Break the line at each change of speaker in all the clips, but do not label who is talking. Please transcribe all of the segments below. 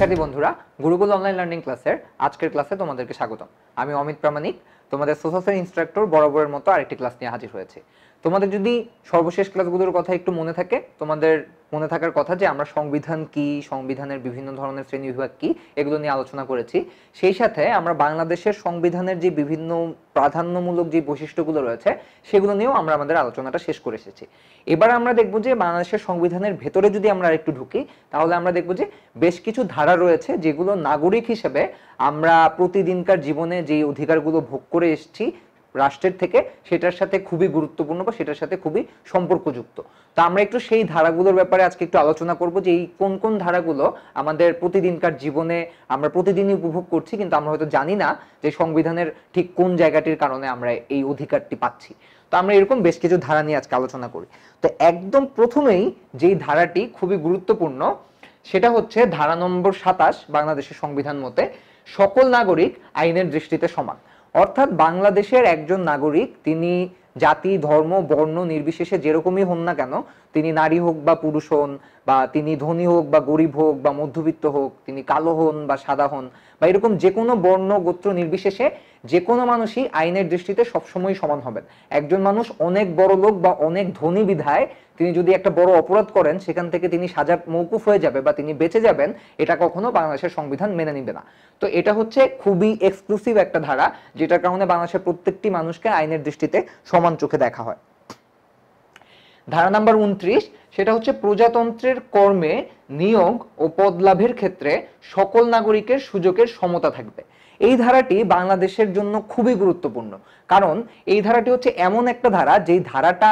শিক্ষার্থী বন্ধুরা Gurukul online learning ক্লাসের আজকের ক্লাসে তোমাদেরকে স্বাগতম। আমি অমিত প্রামাণিক, তোমাদের সোসাসের ইনস্ট্রাক্টর বরাবরের মতো আরেকটি ক্লাস নিয়ে হাজির হয়েছে। তোমাদের যদি সর্বশেষ ক্লাসগুলোর কথা একটু মনে থাকে, তোমাদের মনে থাকার কথা যে আমরা সংবিধান কি, সংবিধানের বিভিন্ন ধরনের শ্রেণি বিভাগ কি, এগুলো নিয়ে আলোচনা করেছি। সেই সাথে আমরা বাংলাদেশের সংবিধানের যে বিভিন্ন প্রাধান্যমূলক যে বৈশিষ্ট্যগুলো রয়েছে, সেগুলো নিয়েও আমরা আমাদের আলোচনাটা শেষ করে এসেছি। এবার আমরা দেখব যে বাংলাদেশের সংবিধানের ভেতরে যদি আমরা একটু ঢুকি, তাহলে আমরা দেখব যে বেশ কিছু ধারা রয়েছে যেগুলো নাগরিক হিসেবে আমরা প্রতিদিনকার জীবনে যে অধিকারগুলো ভোগ করে এসেছি রাষ্ট্রের থেকে, সেটার সাথে খুবই গুরুত্বপূর্ণ বা সেটার সাথে খুবই সম্পর্কযুক্ত। তো আমরা একটু সেই ধারাগুলোর ব্যাপারে আজকে একটু আলোচনা করব যে এই কোন কোন ধারাগুলো আমাদের প্রতিদিনকার জীবনে আমরা প্রতিদিনই উপভোগ করছি, কিন্তু আমরা হয়তো জানি না যে সংবিধানের ঠিক কোন জায়গাটির কারণে আমরা এই অধিকারটি পাচ্ছি। তো আমরা এরকম বেশ কিছু ধারা নিয়ে আজকে আলোচনা করি। তো একদম প্রথমেই যেই ধারাটি খুবই গুরুত্বপূর্ণ সেটা হচ্ছে ধারা নম্বর সাতাশ বাংলাদেশের সংবিধান মতে সকল নাগরিক আইনের দৃষ্টিতে সমান। অর্থাৎ বাংলাদেশের একজন নাগরিক, তিনি জাতি, ধর্ম, বর্ণ নির্বিশেষে যেরকমই হন না কেন তিনি নারী হোক বা পুরুষ হন, বা তিনি ধনী হোক বা গরিব হোক বা মধ্যবিত্ত হোক, তিনি কালো হন বা সাদা হন, বা এরকম যে কোনো বর্ণ, গোত্র নির্বিশেষে যে কোনো মানুষই আইনের দৃষ্টিতে সবসময় সমান হবেন। একজন মানুষ অনেক বড় লোক বা অনেক ধনী বিধায় তিনি যদি একটা বড় অপরাধ করেন, সেখান থেকে তিনি সাজা মৌকুফ হয়ে যাবে বা তিনি বেঁচে যাবেন, এটা কখনো বাংলাদেশের সংবিধান মেনে নিবে না। তো এটা হচ্ছে খুবই এক্সক্লুসিভ একটা ধারা, যেটার কারণে বাংলাদেশের প্রত্যেকটি মানুষকে আইনের দৃষ্টিতে সমান চোখে দেখা হয়। ধারা নাম্বার উনত্রিশ, সেটা হচ্ছে প্রজাতন্ত্রের কর্মে নিয়োগ ও পদ লাভের ক্ষেত্রে সকল নাগরিকের সুযোগের সমতা থাকবে। এই ধারাটি বাংলাদেশের জন্য খুবই গুরুত্বপূর্ণ। কারণ এই ধারাটি হচ্ছে এমন একটা ধারা, যেই ধারাটা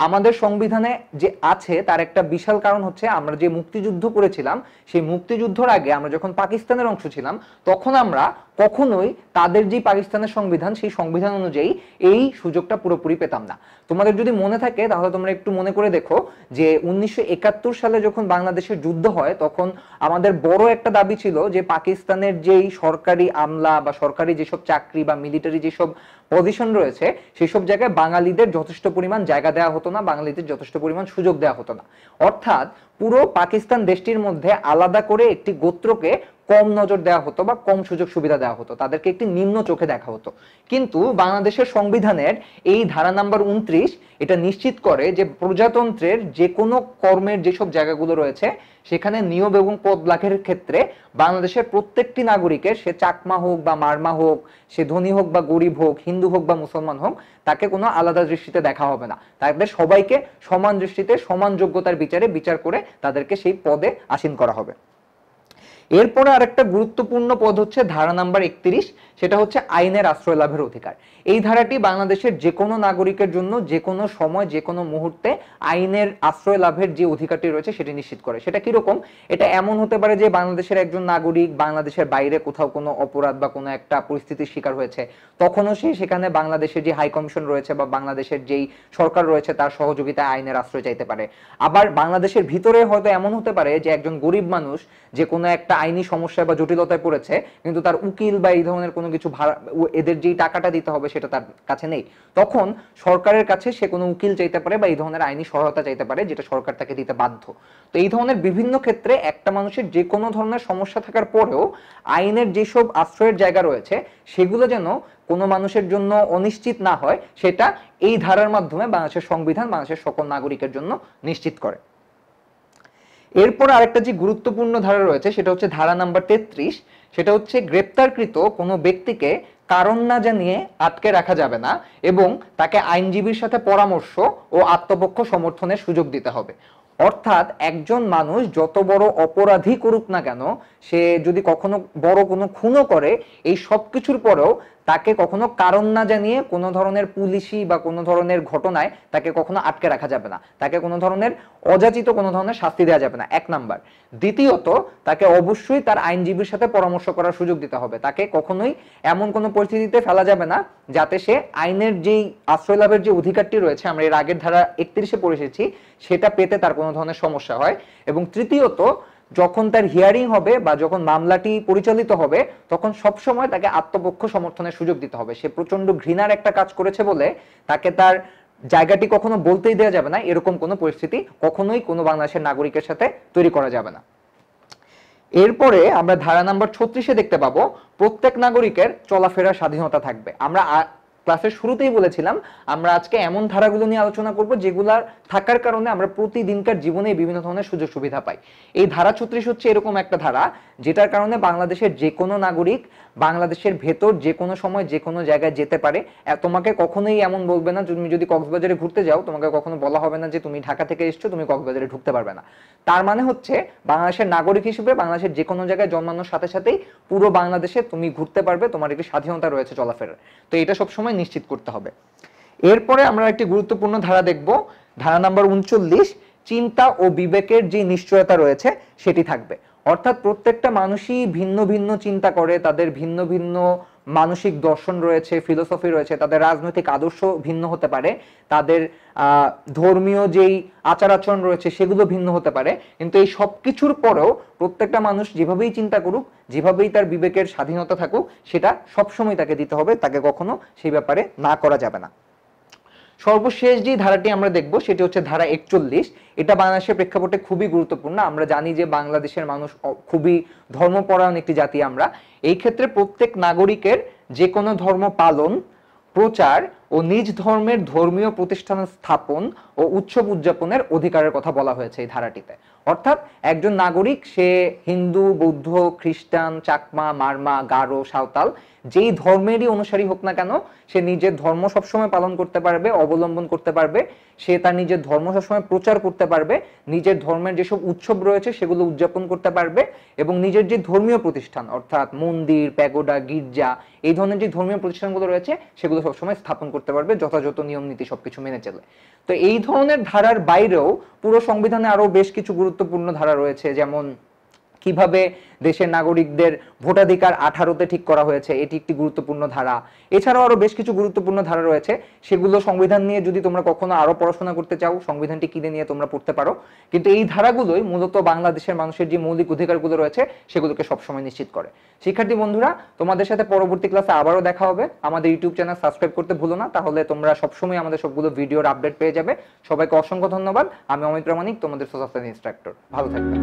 আমাদের সংবিধানে যে আছে, তার একটা বিশাল কারণ হচ্ছে আমরা যে মুক্তিযুদ্ধ করেছিলাম, সেই মুক্তিযুদ্ধর আগে আমরা যখন পাকিস্তানের অংশ ছিলাম, তখন আমরা কখনোই তাদের যে পাকিস্তানের সংবিধান, সেই সংবিধান অনুযায়ী এই সুযোগটা পুরোপুরি পেতাম না। তোমাদের যদি মনে থাকে, তাহলে তোমরা একটু মনে করে দেখো যে উনিশশো একাত্তর সালে যখন বাংলাদেশের যুদ্ধ হয়, তখন আমাদের বড় একটা দাবি ছিল যে পাকিস্তানের যেই সরকারি আমলা বা সরকারি যেসব চাকরি বা মিলিটারি যেসব পজিশন রয়েছে, সেসব জায়গায় বাঙালিদের যথেষ্ট পরিমাণ জায়গা দেওয়া হতো না, বাঙালিদের যথেষ্ট পরিমাণ সুযোগ দেওয়া হতো না। অর্থাৎ পুরো পাকিস্তান দেশটির মধ্যে আলাদা করে একটি গোত্রকে কম নজর দেওয়া হতো বা কম সুযোগ সুবিধা দেওয়া হতো, তাদেরকে একটি নিম্ন চোখে দেখা হতো। কিন্তু বাংলাদেশের সংবিধানের এই ধারা নাম্বার উনত্রিশ এটা নিশ্চিত করে যে প্রজাতন্ত্রের যে কোনো কর্মের যেসব জায়গাগুলো রয়েছে, সেখানে নিয়োগ এবং পদ লাভের ক্ষেত্রে বাংলাদেশের প্রত্যেকটি নাগরিকের, সে চাকমা হোক বা মারমা হোক, সে ধনী হোক বা গরিব হোক, হিন্দু হোক বা মুসলমান হোক, তাকে কোনো আলাদা দৃষ্টিতে দেখা হবে না। তাদের সবাইকে সমান দৃষ্টিতে, সমান যোগ্যতার বিচারে বিচার করে তাদেরকে সেই পদে আসীন করা হবে। এরপরে আরেকটা গুরুত্বপূর্ণ পদ হচ্ছে ধারা নাম্বার একত্রিশ, সেটা হচ্ছে আইনের আশ্রয় লাভের অধিকার। এই ধারাটি বাংলাদেশের যে কোনো নাগরিকের জন্য যে কোনো সময় যে কোনো মুহূর্তে আইনের আশ্রয় লাভের যে অধিকারটি রয়েছে সেটি নিশ্চিত করে। সেটা কীরকম? এটা এমন হতে পারে যে বাংলাদেশের একজন নাগরিক বাংলাদেশের বাইরে কোথাও কোনো অপরাধ বা কোনো একটা পরিস্থিতির শিকার হয়েছে, তখনও সে সেখানে বাংলাদেশের যে হাই কমিশন রয়েছে বা বাংলাদেশের যেই সরকার রয়েছে তার সহযোগিতায় আইনের আশ্রয় চাইতে পারে। আবার বাংলাদেশের ভিতরে হয়তো এমন হতে পারে যে একজন গরিব মানুষ, যে কোনো একটা আইনি সমস্যায় বা জটিলতায় পড়েছে, কিন্তু তার উকিল বা এই ধরনের কোনো কিছু ভাড়া এদের যেই টাকাটা দিতে হবে সেটা তার কাছে নেই। তখন সরকারের কাছে সে কোনো উকিল চাইতে পারে বা এই ধরনের আইনি সহায়তা চাইতে পারে যেটা সরকার তাকে দিতে বাধ্য। তো এই ধরনের বিভিন্ন ক্ষেত্রে একটা মানুষের যে কোনো ধরনের সমস্যা থাকার পরেও আইনের যেসব আশ্রয়ের জায়গা রয়েছে, সেগুলো যেন কোনো মানুষের জন্য অনিশ্চিত না হয়, সেটা এই ধারার মাধ্যমে বাংলাদেশের সংবিধান, বাংলাদেশের সকল নাগরিকের জন্য নিশ্চিত করে। এরপর আরেকটা যে গুরুত্বপূর্ণ ধারা রয়েছে, সেটা হচ্ছে ধারা নাম্বার তেত্রিশ। সেটা হচ্ছে গ্রেপ্তারকৃত কোনো ব্যক্তিকে কারণ না জানিয়ে আটকে রাখা যাবে না এবং তাকে আইনজীবীর সাথে পরামর্শ ও আত্মপক্ষ সমর্থনের সুযোগ দিতে হবে। অর্থাৎ একজন মানুষ যত বড় অপরাধী করুক না কেন, সে যদি কখনো বড় কোনো খুনও করে, এই সব কিছুর পরেও তাকে কখনো কারণ না জানিয়ে কোনো ধরনের পুলিশি বা কোনো ধরনের ঘটনায় তাকে কখনো আটকে রাখা যাবে না। তাকে কোনো ধরনের অযাচিত কোনো ধরনের শাস্তি দেওয়া যাবে না। এক নাম্বার। দ্বিতীয়ত, তাকে অবশ্যই তার আইনজীবীর সাথে পরামর্শ করার সুযোগ দিতে হবে। তাকে কখনোই এমন কোনো পরিস্থিতিতে ফেলা যাবে না যাতে সে আইনের যেই আশ্রয় লাভের যে অধিকারটি রয়েছে, আমরা এর আগের ধারা একত্রিশে পড়ে এসেছি, সেটা পেতে তার কোনো ধরনের সমস্যা হয়। এবং তৃতীয়ত যখন তার হিয়ারিং হবে বা যখন মামলাটি পরিচালিত হবে, তখন সব সময় তাকে আত্মপক্ষ সমর্থনের সুযোগ দিতে হবে। সে প্রচণ্ড ঘৃণার একটা কাজ করেছে বলে তাকে তার জায়গাটি কখনো বলতেই দেওয়া যাবে না। এরকম কোনো পরিস্থিতি কখনোই কোনো বাংলাদেশের নাগরিকের সাথে তৈরি করা যাবে না। এরপরে আমরা ধারা নাম্বার ছত্রিশে দেখতে পাবো, প্রত্যেক নাগরিকের চলাফেরার স্বাধীনতা থাকবে। আমরা ক্লাসের শুরুতেই বলেছিলাম, আমরা আজকে এমন ধারাগুলো নিয়ে আলোচনা করব যেগুলার থাকার কারণে আমরা প্রতিদিনকার জীবনে বিভিন্ন ধরনের সুযোগ সুবিধা পাই। এই ধারা ছত্রিশ হচ্ছে এরকম একটা ধারা, যেটার কারণে বাংলাদেশের যে কোনো নাগরিক, বাংলাদেশের ভেতর যে কোনো সময় যে কোনো জায়গায় যেতে পারে। তোমাকে কখনোই এমন বলবে না, তুমি যদি কক্সবাজারে ঘুরতে যাও, তোমাকে কখনো বলা হবে না যে তুমি ঢাকা থেকে এসছো, তুমি কক্সবাজারে ঢুকতে পারবে না। তার মানে হচ্ছে, বাংলাদেশের নাগরিক হিসেবে বাংলাদেশের যে কোনো জায়গায় জন্মানোর সাথে সাথেই পুরো বাংলাদেশে তুমি ঘুরতে পারবে, তোমার একটি স্বাধীনতা রয়েছে চলাফেরার। তো এটা সবসময় নিশ্চিত করতে হবে। এরপরে আমরা একটি গুরুত্বপূর্ণ ধারা দেখব। ধারা নাম্বার উনচল্লিশ, চিন্তা ও বিবেকের যে নিশ্চয়তা রয়েছে, সেটি থাকবে। অর্থাৎ প্রত্যেকটা মানুষই ভিন্ন ভিন্ন চিন্তা করে, তাদের ভিন্ন ভিন্ন মানসিক দর্শন রয়েছে ফিলোসফি রয়েছে, তাদের রাজনৈতিক আদর্শ ভিন্ন হতে পারে, তাদের ধর্মীয় যেই আচার আচরণ রয়েছে সেগুলো ভিন্ন হতে পারে, কিন্তু এই সব কিছুর পরেও প্রত্যেকটা মানুষ যেভাবেই চিন্তা করুক, যেভাবেই তার বিবেকের স্বাধীনতা থাকুক, সেটা সবসময় তাকে দিতে হবে, তাকে কখনো সেই ব্যাপারে না করা যাবে না। সর্বশেষ যে ধারাটি আমরা দেখব, সেটি হচ্ছে ধারা একচল্লিশ। এটা বাংলাদেশের প্রেক্ষাপটে খুবই গুরুত্বপূর্ণ। আমরা জানি যে বাংলাদেশের মানুষ খুবই ধর্মপরায়ণ একটি জাতি আমরা। এই ক্ষেত্রে প্রত্যেক নাগরিকের যে কোনো ধর্ম পালন, প্রচার ও নিজ ধর্মের ধর্মীয় প্রতিষ্ঠান স্থাপন ও উৎসব উদযাপনের অধিকারের কথা বলা হয়েছে এই ধারাটিতে। অর্থাৎ একজন নাগরিক, সে হিন্দু, বৌদ্ধ, খ্রিস্টান, চাকমা, মারমা, গারো, সাঁওতাল, যেই ধর্মেরই অনুসারী হোক না কেন, সে নিজের ধর্ম সবসময় পালন করতে পারবে, অবলম্বন করতে পারবে, সে তার নিজের ধর্ম সবসময় প্রচার করতে পারবে, নিজের ধর্মের যেসব উৎসব রয়েছে সেগুলো উদযাপন করতে পারবে এবং নিজের যে ধর্মীয় প্রতিষ্ঠান, অর্থাৎ মন্দির, প্যাগোডা, গির্জা, এই ধরনের যে ধর্মীয় প্রতিষ্ঠানগুলো রয়েছে সেগুলো সবসময় স্থাপন করতে পারবে, যথাযথ নিয়ম নীতি সবকিছু মেনে চলে। তো এই ধরনের ধারার বাইরেও পুরো সংবিধানে আরও বেশ কিছু গুরুত্বপূর্ণ ধারা রয়েছে, যেমন কীভাবে দেশের নাগরিকদের ভোটাধিকার আঠারোতে ঠিক করা হয়েছে, এটি একটি গুরুত্বপূর্ণ ধারা। এছাড়াও আরও বেশ কিছু গুরুত্বপূর্ণ ধারা রয়েছে, সেগুলো সংবিধান নিয়ে যদি তোমরা কখনো আরও পড়াশোনা করতে চাও, সংবিধানটি কিনে নিয়ে তোমরা পড়তে পারো। কিন্তু এই ধারাগুলোই মূলত বাংলাদেশের মানুষের যে মৌলিক অধিকারগুলো রয়েছে, সেগুলোকে সবসময় নিশ্চিত করে। শিক্ষার্থী বন্ধুরা, তোমাদের সাথে পরবর্তী ক্লাসে আবারও দেখা হবে। আমাদের ইউটিউব চ্যানেল সাবস্ক্রাইব করতে ভুলো না, তাহলে তোমরা সবসময় আমাদের সবগুলো ভিডিওর আপডেট পেয়ে যাবে। সবাইকে অসংখ্য ধন্যবাদ। আমি অমিত প্রামাণিক, তোমাদের সোশ্যাল ইনস্ট্রাক্টর। ভালো থাকবে